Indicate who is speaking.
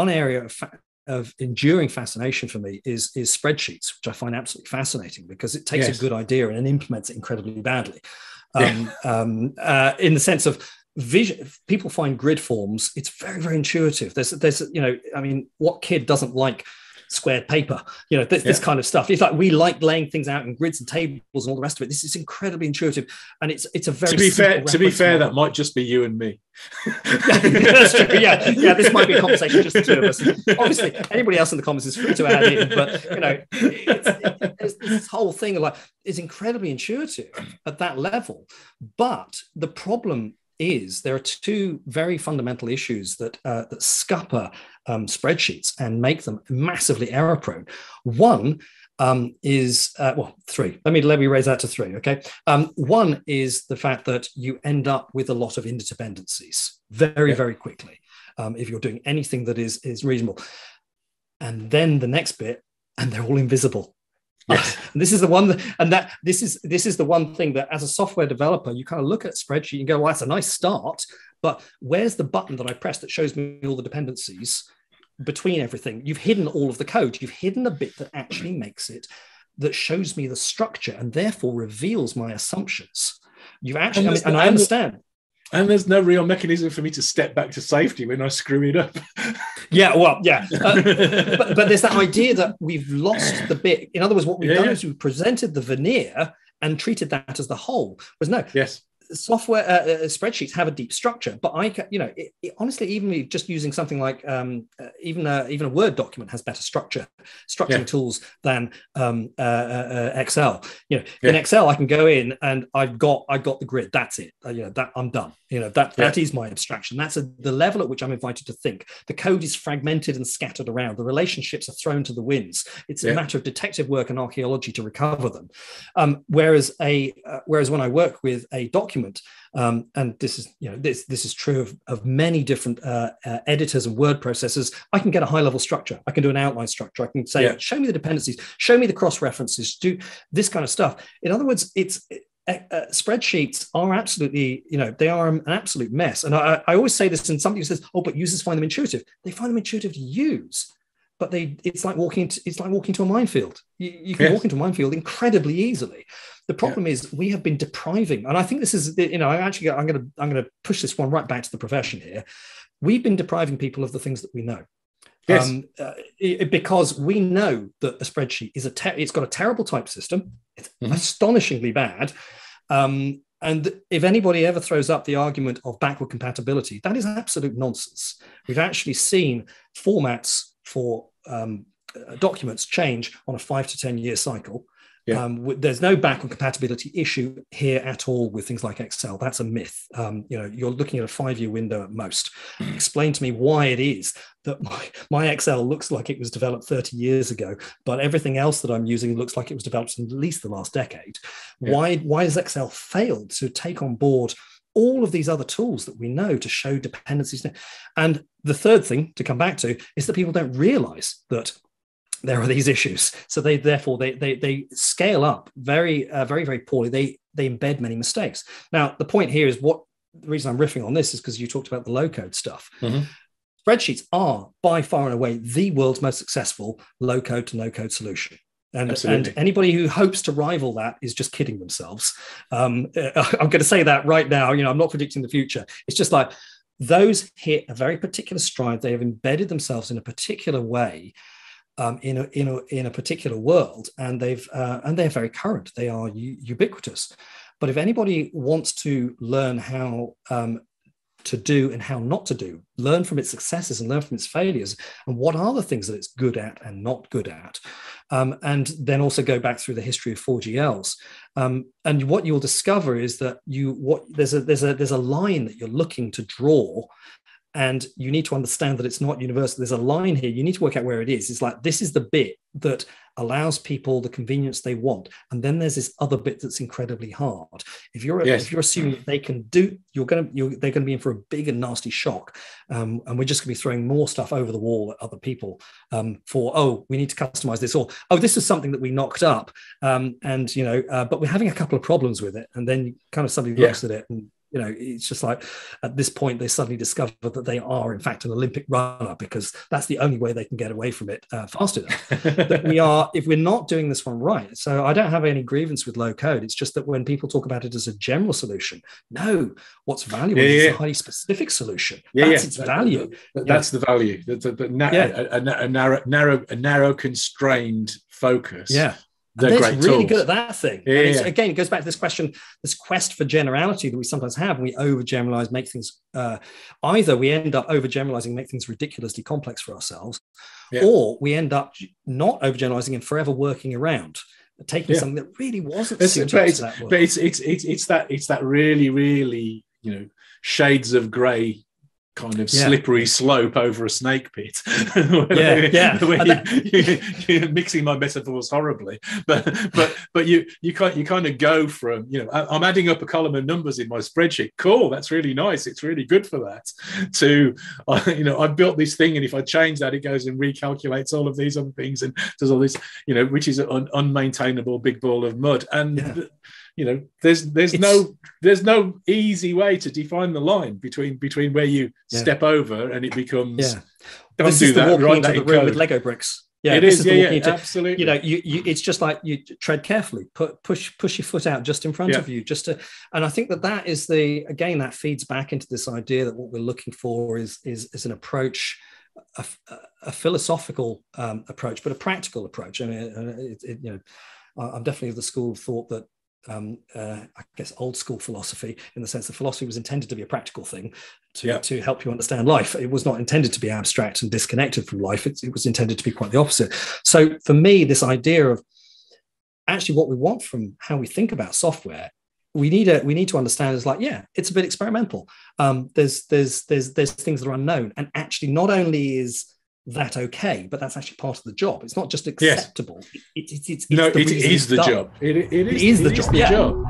Speaker 1: one area of, fa- of enduring fascination for me is is spreadsheets, which I find absolutely fascinating because it takes
Speaker 2: Yes.
Speaker 1: a good idea and implements it incredibly badly.
Speaker 2: Yeah.
Speaker 1: Um, um, uh, in the sense of vision, people find grid forms. It's very very intuitive. There's there's you know I mean, what kid doesn't like squared paper? You know this, this kind of stuff. It's like we like laying things out in grids and tables and all the rest of it. This is incredibly intuitive, and it's it's a very
Speaker 2: to be fair, to be fair,
Speaker 1: model.
Speaker 2: that might just be you and me.
Speaker 1: That's true. Yeah, yeah. This might be a conversation just the two of us. Obviously, anybody else in the comments is free to add in, but you know, it's, it, this whole thing like is incredibly intuitive at that level. But the problem is there are two very fundamental issues that uh, that scupper um, spreadsheets and make them massively error prone. One um, is uh, well three. Let me let me raise that to three. Okay. Um, one is the fact that you end up with a lot of interdependencies very
Speaker 2: Yeah.
Speaker 1: very quickly um, if you're doing anything that is is reasonable. And then the next bit, and they're all invisible.
Speaker 2: Yes.
Speaker 1: And this is the one that, and that this is this is the one thing that as a software developer you kind of look at a spreadsheet and go well that's a nice start but where's the button that i press that shows me all the dependencies between everything? You've hidden all of the code. You've hidden the bit that actually makes it that shows me the structure and therefore reveals my assumptions. You've actually
Speaker 2: And
Speaker 1: I mean, and i understand.
Speaker 2: And there's no real mechanism for me to step back to safety when I screw it up.
Speaker 1: yeah well yeah Uh, but, but there's that idea that we've lost the bit. In other words, what we've
Speaker 2: Yeah,
Speaker 1: done
Speaker 2: yeah.
Speaker 1: is we've presented the veneer and treated that as the whole. Was no
Speaker 2: yes.
Speaker 1: Software uh, uh, spreadsheets have a deep structure, but I, ca- you know, it, it- honestly, even just using something like um, uh, even a, even a Word document has better structure, structuring
Speaker 2: Yeah.
Speaker 1: tools than um, uh, uh, uh, Excel. You know, in Excel, I can go in and I've got I got the grid. That's it. Uh, you know, that I'm done. You know, that
Speaker 2: Yeah.
Speaker 1: that is my abstraction. That's a, the level at which I'm invited to think. The code is fragmented and scattered around. The relationships are thrown to the winds. It's a matter of detective work and archaeology to recover them. Um, whereas a uh, whereas when I work with a document, um, and this is you know this this is true of, of many different uh, uh, editors and word processors, I can get a high level structure. I can do an outline structure. I can say,
Speaker 2: Yeah.
Speaker 1: show me the dependencies, show me the cross references, do this kind of stuff. In other words, it's uh, uh, spreadsheets are absolutely, you know, they are an absolute mess. And I, I always say this, and somebody says, "Oh, but users find them intuitive." They find them intuitive to use, but they it's like walking into, it's like walking to a minefield. You, you can
Speaker 2: Yes.
Speaker 1: walk into a minefield incredibly easily. The problem is we have been depriving, and I think this is, you know, I actually I'm going to I'm going to push this one right back to the profession here. We've been depriving people of the things that we know.
Speaker 2: Yes.
Speaker 1: Um, uh, it- because we know that a spreadsheet is a ter- it's got a terrible type system. It's
Speaker 2: Mhm.
Speaker 1: astonishingly bad. Um, and if anybody ever throws up the argument of backward compatibility, that is absolute nonsense. We've actually seen formats for um, uh, documents change on a five to 10 year cycle.
Speaker 2: Yeah.
Speaker 1: Um, there's no backward compatibility issue here at all with things like Excel. That's a myth. Um, you know, you're looking at a five-year window at most. Explain to me why it is that my, my Excel looks like it was developed 30 years ago, but everything else that I'm using looks like it was developed in at least the last decade.
Speaker 2: Yeah.
Speaker 1: Why why has Excel failed to take on board all of these other tools that we know to show dependencies? And the third thing to come back to is that people don't realize that there are these issues. So they therefore they they, they scale up very uh, very very poorly. They they embed many mistakes. Now the point here is what the reason i'm riffing on this is because you talked about the low code stuff.
Speaker 2: Mhm.
Speaker 1: spreadsheets are by far and away the world's most successful low code to no code solution. And, and anybody who hopes to rival that is just kidding themselves. Um, i'm going to say that right now you know i'm not predicting the future. It's just like those hit a very particular stride. They have embedded themselves in a particular way um, in a in a in a particular world, and they've uh, and they're very current. They are u- ubiquitous. But if anybody wants to learn how um, to do and how not to do, learn from its successes and learn from its failures, and what are the things that it's good at and not good at, um, and then also go back through the history of 4GLs. Um, and what you'll discover is that you what there's a there's a there's a line that you're looking to draw and you need to understand that it's not universal. There's a line here. You need to work out where it is. It's like this is the bit that allows people the convenience they want, and then there's this other bit that's incredibly hard. If you're
Speaker 2: Yes.
Speaker 1: if you're assuming that they can do, you're gonna you're, they're going to be in for a big and nasty shock, um, and we're just going to be throwing more stuff over the wall at other people um, for oh we need to customize this or oh this is something that we knocked up, um, and you know uh, but we're having a couple of problems with it, and then kind of somebody
Speaker 2: Yeah.
Speaker 1: looks at it and you know it's just like at this point they suddenly discover that they are in fact an olympic runner because that's the only way they can get away from it uh, fast enough that we are if we're not doing this one right so i don't have any grievance with low code. It's just that when people talk about it as a general solution no what's valuable yeah, is a highly specific solution. Yeah, that's yeah. its value.
Speaker 2: that, that's the value. The, the, the na- yeah. a, a, a, narrow narrow a narrow constrained focus
Speaker 1: yeah they're great really tools. good at that thing. Yeah, yeah, Again, it goes back to this question, this quest for generality that we sometimes have, we overgeneralize, make things. Uh, either we end up overgeneralizing, make things ridiculously complex for ourselves, yeah. or we end up not overgeneralizing and forever working around, taking something that really wasn't.
Speaker 2: It's, but, it's, but it's, it's it's it's that it's that really really you know shades of grey kind of yeah. slippery slope over a snake pit.
Speaker 1: yeah, yeah.
Speaker 2: you, are mixing my metaphors horribly, but but but you you kind you kind of go from you know I'm adding up a column of numbers in my spreadsheet. Cool, that's really nice. It's really good for that. To uh, you know I've built this thing, and if I change that, it goes and recalculates all of these other things and does all this you know which is an unmaintainable big ball of mud and. Yeah you know there's there's it's, no there's no easy way to define the line between between where you yeah. step over and it becomes
Speaker 1: yeah don't this do that right into the room code. with lego bricks yeah,
Speaker 2: it is. is yeah, yeah, to, absolutely.
Speaker 1: You know, you, you, it's just like you tread carefully, put push push your foot out just in front yeah. of you, just to. And I think that that is the again that feeds back into this idea that what we're looking for is is is an approach, a, a philosophical um, approach, but a practical approach. I mean, uh, it, it, you know, I'm definitely of the school of thought that um, uh, I guess, old school philosophy in the sense that philosophy was intended to be a practical thing to, yeah. to help you understand life. It was not intended to be abstract and disconnected from life. It, it was intended to be quite the opposite. So for me, this idea of actually what we want from how we think about software we need a we need to understand is like yeah it's a bit experimental um, there's there's there's there's things that are unknown and actually not only is that okay, but that's actually part of the job. It's not just acceptable. Yes. It, it, it, it's,
Speaker 2: no, the it is the job. It, it is,
Speaker 1: it is the, job.
Speaker 2: The
Speaker 1: yeah.
Speaker 2: job.